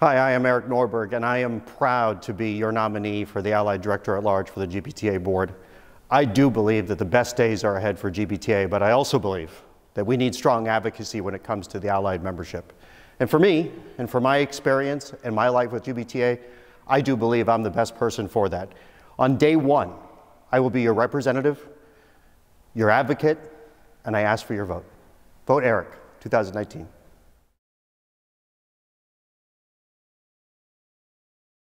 Hi, I am Eric Norberg, and I am proud to be your nominee for the Allied Director at Large for the GBTA Board. I do believe that the best days are ahead for GBTA, but I also believe that we need strong advocacy when it comes to the Allied membership. And for me, and for my experience and my life with GBTA, I do believe I'm the best person for that. On day one, I will be your representative, your advocate, and I ask for your vote. Vote Eric, 2019.